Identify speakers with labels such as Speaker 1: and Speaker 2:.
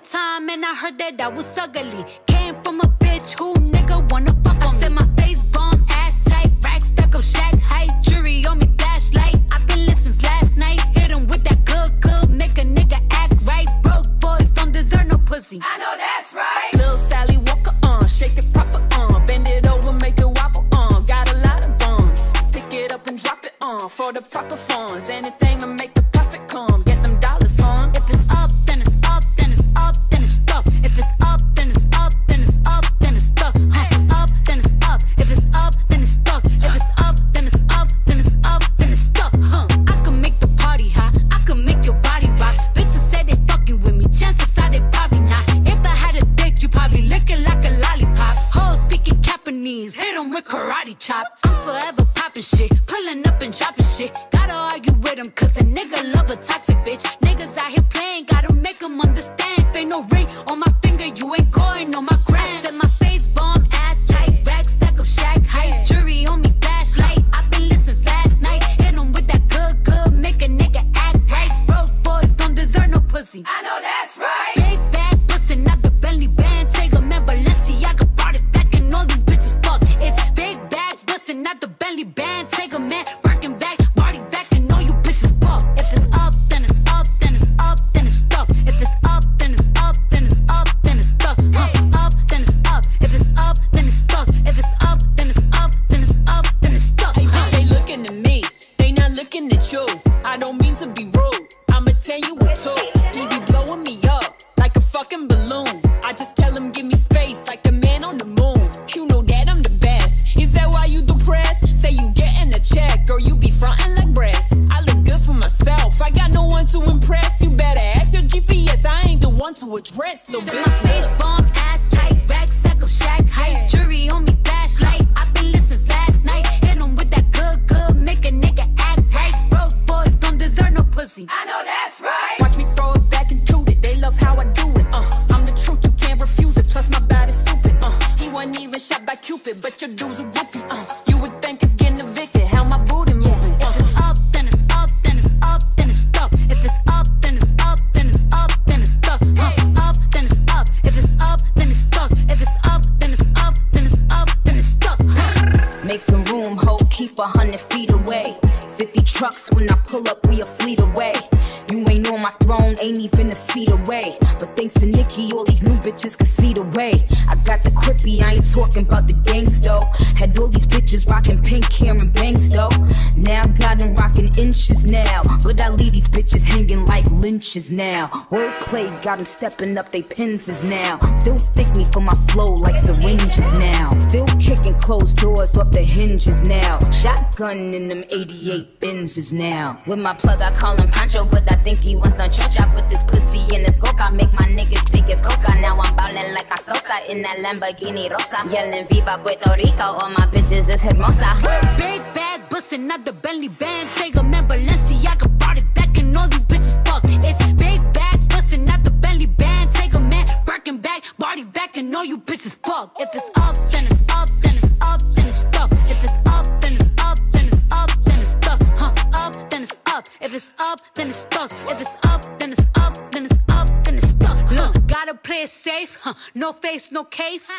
Speaker 1: time and I heard that I was ugly. Came from a bitch who nigga wanna fuck on I said my face bomb, ass tight, rack stack up Shaq height, jury on me flashlight. I've been listening since last night. Hit 'em with that good, good, make a nigga act right. Broke boys don't deserve no pussy.
Speaker 2: I know that's right.
Speaker 3: Lil Sally Walker on, uh, shake it proper on, uh, bend it over, make it wobble on. Uh, got a lot of buns, pick it up and drop it on for the proper funds. Anything to make the profit come, get
Speaker 1: chop. I'm forever popping shit, pulling up and dropping shit. Gotta argue with 'em, cause a nigga love a toxic bitch. Niggas out here playing, gotta make 'em understand. Ain't no ring on my finger, you ain't going on my gram. Band.
Speaker 3: To address, little
Speaker 1: Said my
Speaker 3: bitch.
Speaker 1: face bomb, ass tight, rack stack up Shaq height, jury on me
Speaker 4: keep a hundred feet away. 50 trucks when I pull up, we a fleet away. You ain't on my throne, ain't even a seat away. But thanks to Nicki, all these new bitches can see the way. I got the crippy, I ain't talking about the gangs though. Had all these bitches rocking pink and bangs though. Now got them rocking inches now. But I leave these bitches hanging like lynches now. Whole play got them stepping up they pins now. Still stick me for my flow like syringes now. Still kicking closed doors off the hinges now. Shotgun in them 88 Benzes now. With my plug, I call him Pancho, but I think he wants some church. I put this pussy in his boca, make my niggas think it's coca. Now I'm ballin' like a Sosa in that Lamborghini Rosa. Yelling Viva Puerto Rico, all my bitches is hermosa.
Speaker 1: Big bag bustin' out the Bentley band. Take a man, Balenciaga brought it back, and all these bitches fuck. It's big bags bustin' out the Bentley band. Take a man, Birkin back, body back, and all you bitches fuck. If it's up, then it's up, then it's up, then it's stuck. If it's up, then it's up, then it's up, then it's stuck. Huh? Up, then it's up. If it's up, then it's stuck. If it's up, then it's up, then it's up, then it's stuck. Huh? Gotta play it safe, huh? No face, no case.